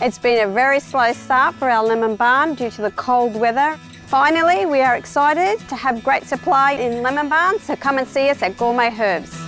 It's been a very slow start for our lemon balm due to the cold weather. Finally, we are excited to have great supply in lemon balm, so come and see us at Gourmet Herbs.